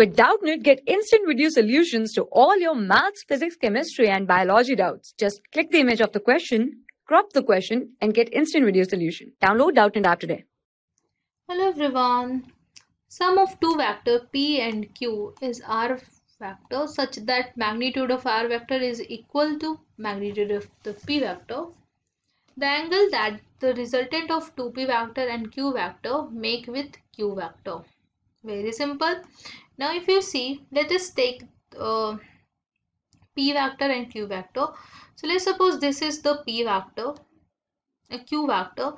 With Doubtnut, get instant video solutions to all your maths, physics, chemistry, and biology doubts. Just click the image of the question, crop the question, and get instant video solution. Download Doubtnut app today. Hello everyone. Sum of two vector p and q is r vector such that magnitude of r vector is equal to magnitude of the p vector. The angle that the resultant of 2p vector and q vector make with q vector. Very simple. Now if you see, let us take uh, p vector and q vector. So let's suppose this is the p vector, a q vector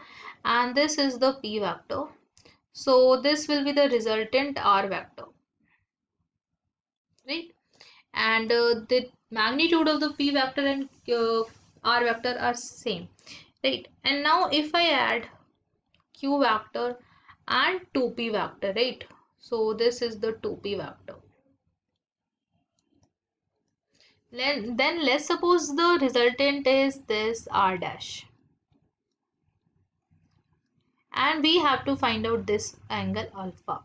and this is the p vector. So this will be the resultant r vector. Right? And uh, the magnitude of the p vector and uh, r vector are same. Right? And now if I add q vector and 2p vector, right? So this is the 2p vector. Then, then let's suppose the resultant is this r dash. And we have to find out this angle alpha.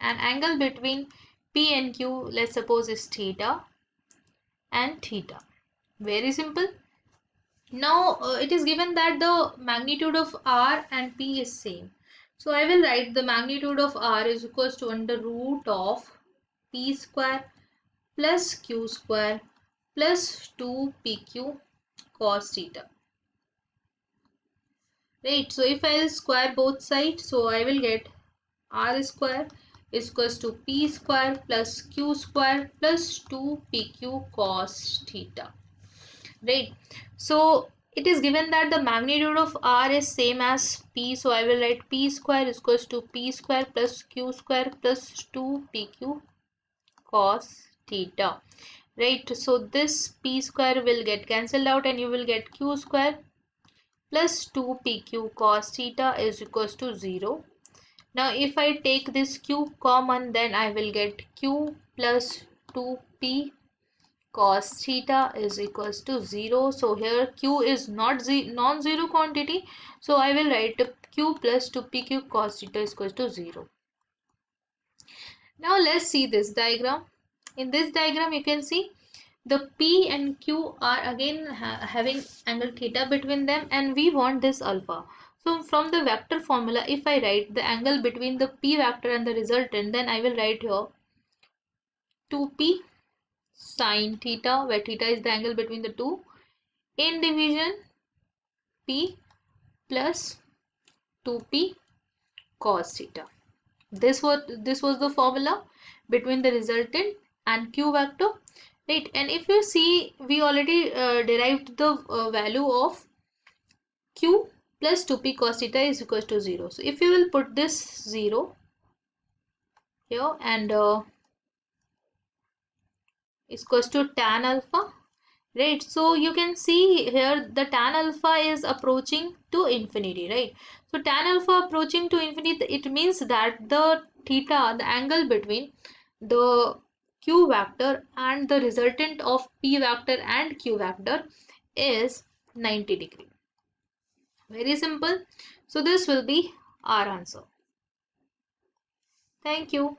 An angle between P and Q, let's suppose is theta and theta. Very simple. Now uh, it is given that the magnitude of R and P is same. So I will write the magnitude of r is equals to under root of p square plus q square plus 2pq cos theta. Right, so if I will square both sides, so I will get r square is equals to p square plus q square plus 2pq cos theta. Right, so it is given that the magnitude of r is same as p so i will write p square is equals to p square plus q square plus 2 pq cos theta. Right so this p square will get cancelled out and you will get q square plus 2 pq cos theta is equals to 0 now if i take this q common then i will get q plus 2p cos theta is equals to 0 so here q is not non-zero quantity. So i will write q plus 2pq cos theta is equals to 0 now let's see this diagram. In this diagram you can see the p and q are again ha having angle theta between them and we want this alpha. So from the vector formula if i write the angle between the p vector and the resultant then i will write here 2p sine theta where theta is the angle between the two in division p plus 2p cos theta. This was this was the formula between the resultant and q vector. Right and if you see we already uh, derived the uh, value of q plus 2p cos theta is equals to 0 so if you will put this 0 here and uh, is equals to tan alpha right? So you can see here the tan alpha is approaching to infinity right? So tan alpha approaching to infinity it means that the theta the angle between the q vector and the resultant of p vector and q vector is 90 degree. Very simple. So this will be our answer. Thank you